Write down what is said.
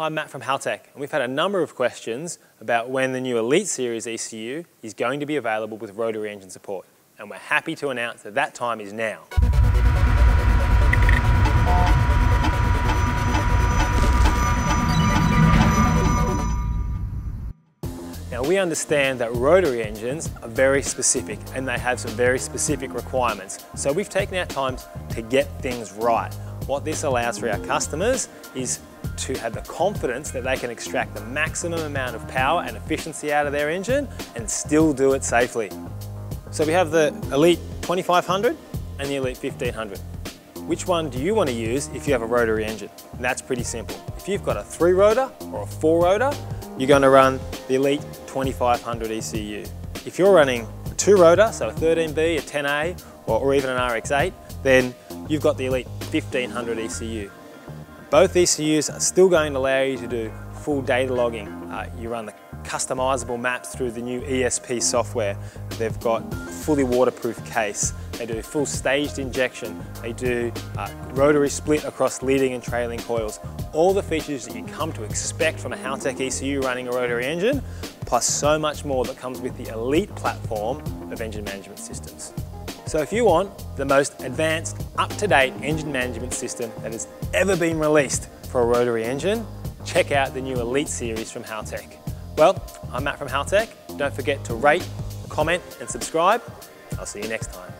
I'm Matt from Haltech, and we've had a number of questions about when the new Elite Series ECU is going to be available with rotary engine support, and we're happy to announce that that time is now. Now we understand that rotary engines are very specific and they have some very specific requirements. So we've taken our time to get things right. What this allows for our customers is to have the confidence that they can extract the maximum amount of power and efficiency out of their engine and still do it safely. So we have the Elite 2500 and the Elite 1500. Which one do you want to use if you have a rotary engine? And that's pretty simple. If you've got a three rotor or a four rotor, you're going to run the Elite 2500 ECU. If you're running a two rotor, so a 13B, a 10A, or, or even an RX-8, then you've got the Elite 1500 ECU. Both ECUs are still going to allow you to do full data logging. Uh, you run the customizable maps through the new ESP software. They've got fully waterproof case. They do full staged injection. They do uh, rotary split across leading and trailing coils. All the features that you come to expect from a Haltech ECU running a rotary engine, plus so much more that comes with the Elite platform of engine management systems. So if you want the most advanced, up-to-date engine management system that has ever been released for a rotary engine, check out the new Elite series from Haltech. Well, I'm Matt from Haltech. Don't forget to rate, comment and subscribe. I'll see you next time.